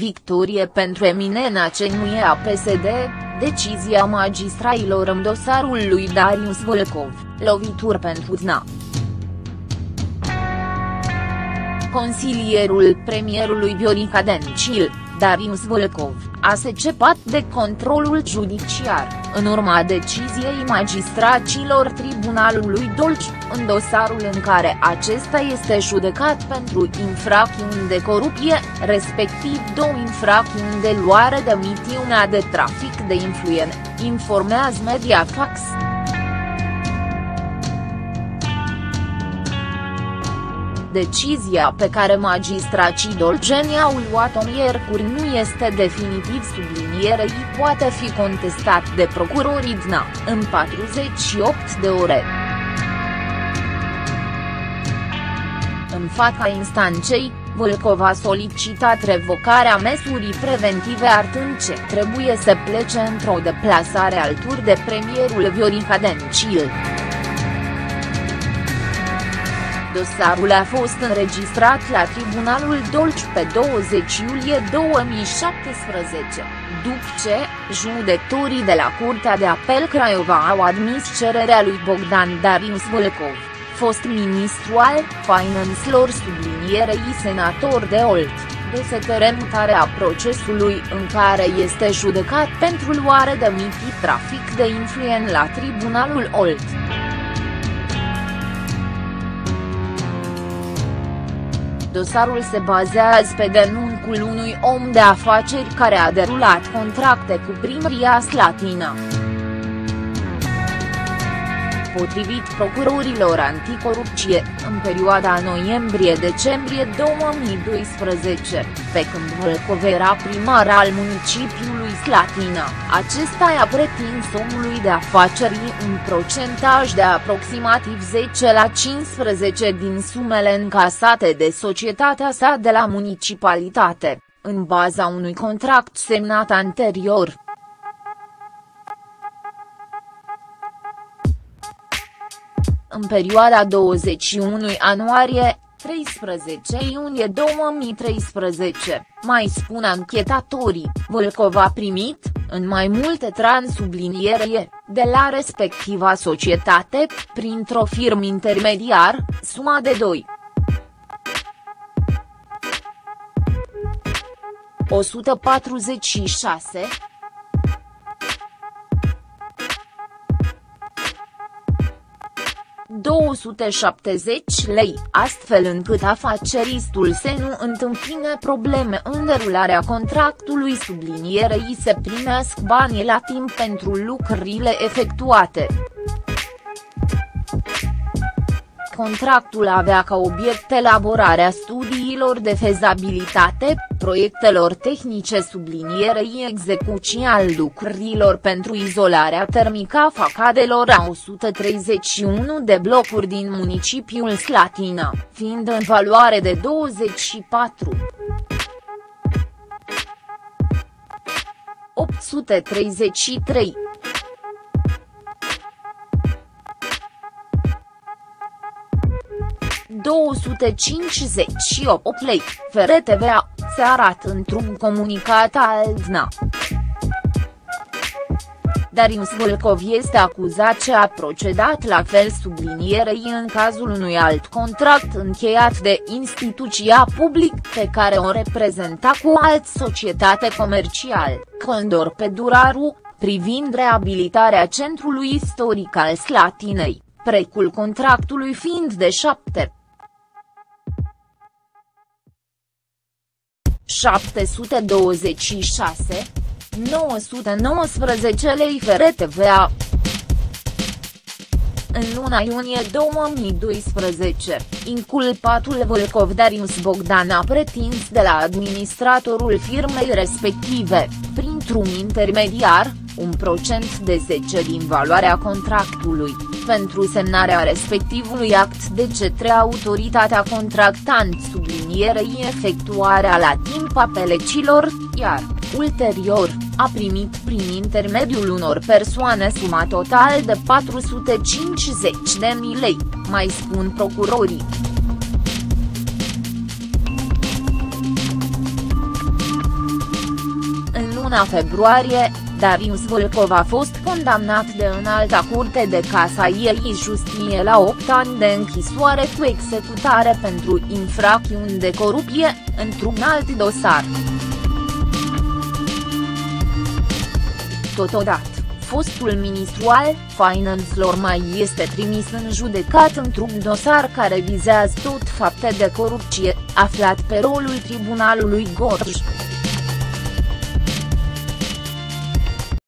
Victorie pentru Eminența Cenuie a PSD, decizia magistrailor în dosarul lui Darius Vâlcov, lovituri pentru DNA. Consilierul premierului Viorica Dencil, Darius Vâlcov, a secepat de controlul judiciar, în urma deciziei magistracilor Tribunalului Dolci, în dosarul în care acesta este judecat pentru infracțiuni de corupție, respectiv două infracțiuni de luare de mitiunea de trafic de influență, informează Mediafax. Decizia pe care magistracii dolgeni au luat-o miercuri nu este definitiv sublinierei poate fi contestat de procurorii DNA, în 48 de ore. În fața instanței, Vâlcov a solicitat revocarea măsurii preventive artând ce trebuie să plece într-o deplasare alături de premierul Viorica Dencil. Dosarul a fost înregistrat la Tribunalul Dolci pe 20 iulie 2017, după ce, judecătorii de la Curtea de Apel Craiova au admis cererea lui Bogdan Darius Vâlcov, fost ministru al Finanțelor sublinierei senator de Olt, de seteremutarea procesului în care este judecat pentru luare de mici trafic de influen la Tribunalul Olt. Dosarul se bazează pe denunțul unui om de afaceri care a derulat contracte cu primăria Slatina. Potrivit procurorilor anticorupție, în perioada noiembrie-decembrie 2012, pe când Vâlcov era primar al municipiului Slatina, acesta i-a pretins omului de afaceri un procentaj de aproximativ 10 la 15 din sumele încasate de societatea sa de la municipalitate, în baza unui contract semnat anterior. În perioada 21 ianuarie, 13 iunie 2013, mai spun anchetatorii, Vâlcov a primit, în mai multe transublinierie, de la respectiva societate, printr-o firmă intermediar, suma de 2. 146, 270 lei, astfel încât afaceristul să nu întâmpine probleme în derularea contractului sublinierei să primească banii la timp pentru lucrurile efectuate. Contractul avea ca obiect elaborarea studiilor de fezabilitate, proiectelor tehnice sublinierei execuții al lucrurilor pentru izolarea termică a facadelor a 131 de blocuri din municipiul Slatina, fiind în valoare de 24. 833. 258 lei, FRTVA, se arată într-un comunicat al DNA. Darius Volkov este acuzat ce a procedat la fel sublinierei în cazul unui alt contract încheiat de instituția public pe care o reprezenta cu alt societate comercial, Condor Peduraru, privind reabilitarea centrului istoric al Slatinei, precul contractului fiind de 7. 726, 919 lei fere TVA. În luna iunie 2012, inculpatul Volkov Darius Bogdan a pretins de la administratorul firmei respective, printr-un intermediar, un procent de 10 din valoarea contractului, pentru semnarea respectivului act de cetre autoritatea contractant sublinierei efectuarea la timp a pelecilor, iar, ulterior, a primit prin intermediul unor persoane suma total de 450 de mii lei, mai spun procurorii. luna februarie, Darius Volkov a fost condamnat de înalta curte de casaiei justie la 8 ani de închisoare cu executare pentru infracțiuni de corupție, într-un alt dosar. Totodată, fostul ministru al finanțelor mai este trimis în judecat într-un dosar care vizează tot fapte de corupție, aflat pe rolul Tribunalului Gorj.